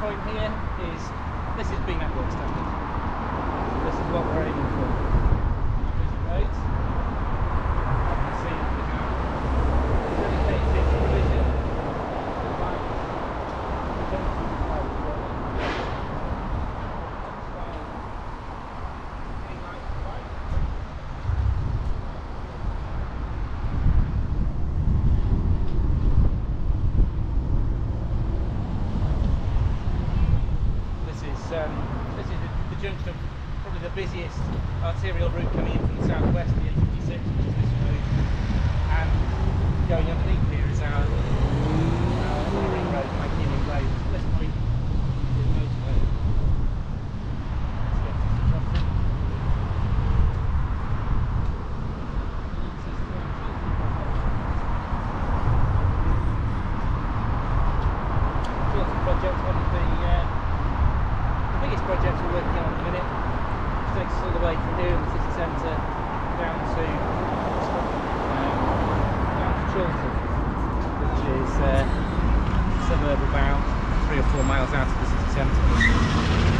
point here is this is Bee Network standard. This is what we're aiming for. Busy roads. You can see we have dedicated provision for light junction road. Any light right? This is um, this is the, the junction of probably the busiest arterial route coming in from the southwest, the A56, which is this road, and going underneath here is our, our ring road, Mancunian Road. This point is motorway. Let's get to the junction. This is the Chorlton project, one of the uh, the biggest projects we're working on at the minute. It all the way from here in the city centre down to um, down to which is uh, a suburb about three or four miles out of the city centre.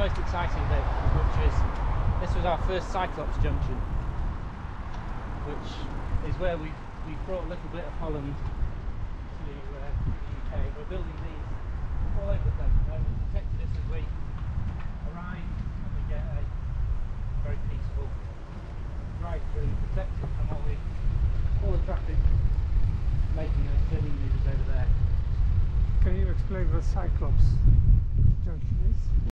Most exciting bit, which is this was our first Cyclops junction, which is where we've, we've brought a little bit of Holland to uh, the UK. We're building these all over the place. at the. Detected this as we arrive and we get a very peaceful drive through, protected from all the all the traffic making those turning maneuvers over there. Can you explain the Cyclops?